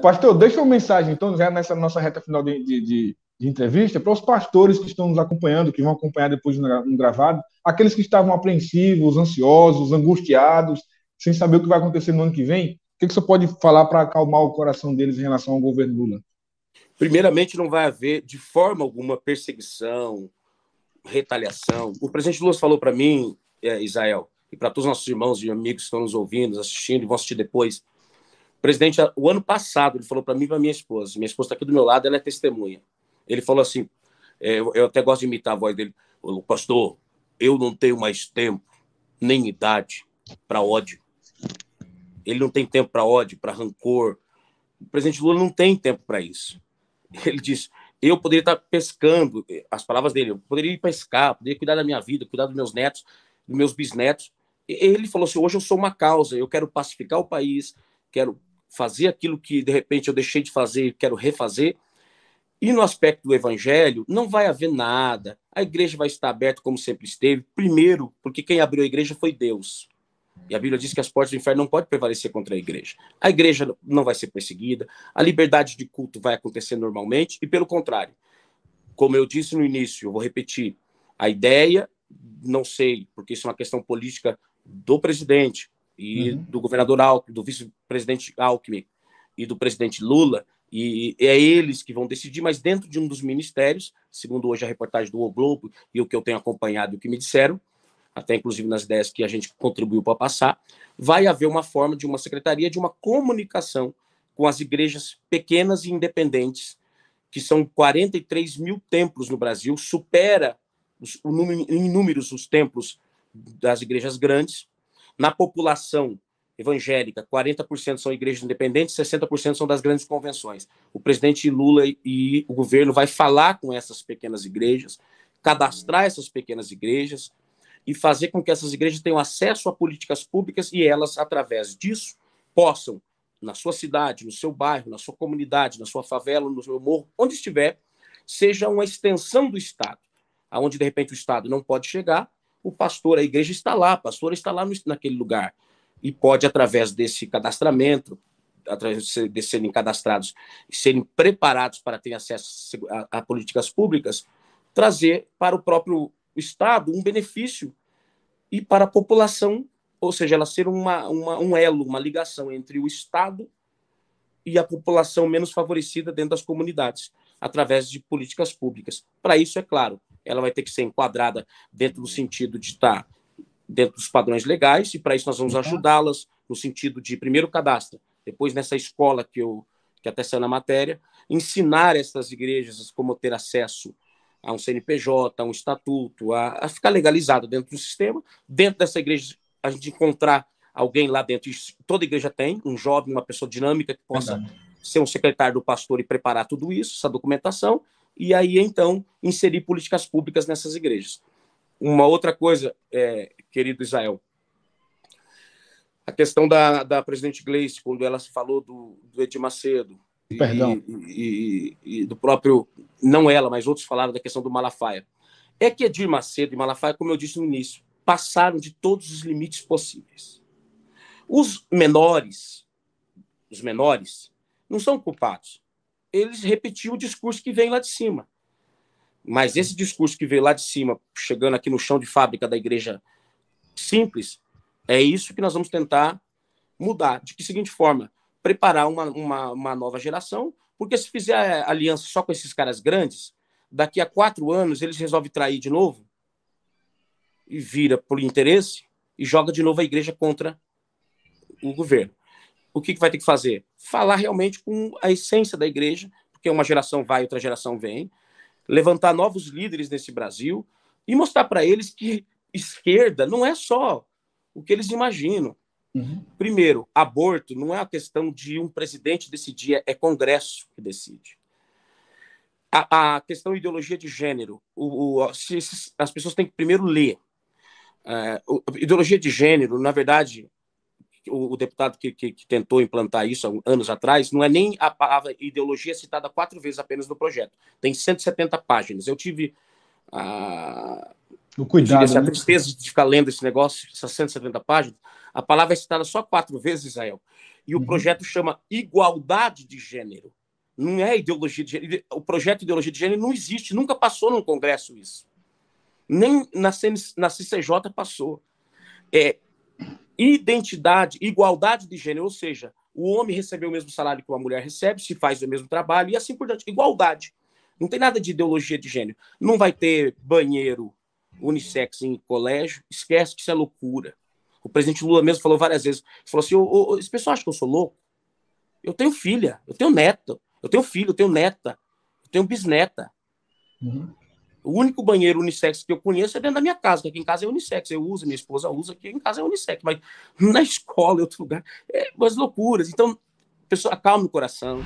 Pastor, deixa uma mensagem, então, já nessa nossa reta final de, de, de, de entrevista, para os pastores que estão nos acompanhando, que vão acompanhar depois no gravado, aqueles que estavam apreensivos, ansiosos, angustiados, sem saber o que vai acontecer no ano que vem, o que, que você pode falar para acalmar o coração deles em relação ao governo Lula? Primeiramente, não vai haver, de forma alguma, perseguição, retaliação. O presidente Lula falou para mim, é, Israel, e para todos os nossos irmãos e amigos que estão nos ouvindo, assistindo e vão assistir depois, presidente, o ano passado, ele falou para mim e para minha esposa. Minha esposa está aqui do meu lado, ela é testemunha. Ele falou assim: é, eu até gosto de imitar a voz dele. Pastor, eu não tenho mais tempo, nem idade para ódio. Ele não tem tempo para ódio, para rancor. O presidente Lula não tem tempo para isso. Ele disse: eu poderia estar pescando, as palavras dele, eu poderia ir pescar, poderia cuidar da minha vida, cuidar dos meus netos, dos meus bisnetos. Ele falou assim: hoje eu sou uma causa, eu quero pacificar o país, quero fazer aquilo que de repente eu deixei de fazer e quero refazer. E no aspecto do evangelho, não vai haver nada. A igreja vai estar aberta como sempre esteve. Primeiro, porque quem abriu a igreja foi Deus. E a Bíblia diz que as portas do inferno não podem prevalecer contra a igreja. A igreja não vai ser perseguida, a liberdade de culto vai acontecer normalmente, e pelo contrário, como eu disse no início, eu vou repetir, a ideia, não sei, porque isso é uma questão política do presidente, e uhum. do governador Alckmin, do vice-presidente Alckmin e do presidente Lula, e é eles que vão decidir, mas dentro de um dos ministérios, segundo hoje a reportagem do O Globo e o que eu tenho acompanhado e o que me disseram, até inclusive nas ideias que a gente contribuiu para passar, vai haver uma forma de uma secretaria de uma comunicação com as igrejas pequenas e independentes, que são 43 mil templos no Brasil, supera os, o número, em números os templos das igrejas grandes, na população evangélica, 40% são igrejas independentes, 60% são das grandes convenções. O presidente Lula e o governo vai falar com essas pequenas igrejas, cadastrar essas pequenas igrejas e fazer com que essas igrejas tenham acesso a políticas públicas e elas, através disso, possam, na sua cidade, no seu bairro, na sua comunidade, na sua favela, no seu morro, onde estiver, seja uma extensão do Estado, aonde de repente o Estado não pode chegar, o pastor, a igreja está lá, a pastora está lá no, naquele lugar. E pode, através desse cadastramento, através de serem cadastrados e serem preparados para ter acesso a, a políticas públicas, trazer para o próprio Estado um benefício e para a população, ou seja, ela ser uma, uma, um elo, uma ligação entre o Estado e a população menos favorecida dentro das comunidades, através de políticas públicas. Para isso, é claro, ela vai ter que ser enquadrada dentro do sentido de estar dentro dos padrões legais, e para isso nós vamos uhum. ajudá-las no sentido de, primeiro, cadastro, depois, nessa escola que, eu, que até saiu na matéria, ensinar essas igrejas como ter acesso a um CNPJ, a um estatuto, a, a ficar legalizado dentro do sistema. Dentro dessa igreja, a gente encontrar alguém lá dentro, toda igreja tem, um jovem, uma pessoa dinâmica que possa Verdade. ser um secretário do pastor e preparar tudo isso, essa documentação, e aí então inserir políticas públicas nessas igrejas. Uma outra coisa, é, querido Israel, a questão da, da presidente Gleice, quando ela falou do, do Edir Macedo. E, e, e, do próprio, não ela, mas outros falaram da questão do Malafaia. É que Edir Macedo e Malafaia, como eu disse no início, passaram de todos os limites possíveis. Os menores, os menores, não são culpados eles repetiam o discurso que vem lá de cima. Mas esse discurso que veio lá de cima, chegando aqui no chão de fábrica da igreja simples, é isso que nós vamos tentar mudar. De que seguinte forma? Preparar uma, uma, uma nova geração, porque se fizer aliança só com esses caras grandes, daqui a quatro anos eles resolvem trair de novo e vira por interesse e joga de novo a igreja contra o governo o que, que vai ter que fazer? Falar realmente com a essência da igreja, porque uma geração vai, outra geração vem, levantar novos líderes nesse Brasil e mostrar para eles que esquerda não é só o que eles imaginam. Uhum. Primeiro, aborto não é a questão de um presidente decidir, é Congresso que decide. A, a questão de ideologia de gênero, o, o, se, se, as pessoas têm que primeiro ler. É, o, ideologia de gênero, na verdade, o, o deputado que, que, que, tentou implantar isso há anos atrás, não é nem a palavra ideologia citada quatro vezes apenas no projeto. Tem 170 páginas. Eu tive a, o cuidado, tive, a né? tristeza de ficar lendo esse negócio, essas 170 páginas. A palavra é citada só quatro vezes, Israel. E o uhum. projeto chama Igualdade de Gênero. Não é ideologia de gênero. O projeto de ideologia de gênero não existe, nunca passou no Congresso isso. Nem na, na CCJ passou. É identidade, igualdade de gênero, ou seja, o homem recebeu o mesmo salário que uma mulher recebe, se faz o mesmo trabalho e assim por diante. Igualdade. Não tem nada de ideologia de gênero. Não vai ter banheiro unissex em colégio. Esquece que isso é loucura. O presidente Lula mesmo falou várias vezes. Falou assim: esse pessoal acha que eu sou louco? Eu tenho filha, eu tenho neto, eu tenho filho, eu tenho neta, eu tenho bisneta. Uhum. O único banheiro unissex que eu conheço é dentro da minha casa, que aqui em casa é unissex. Eu uso, minha esposa usa, aqui em casa é unissex. Mas na escola, em outro lugar, é umas loucuras. Então, pessoa, acalme o coração.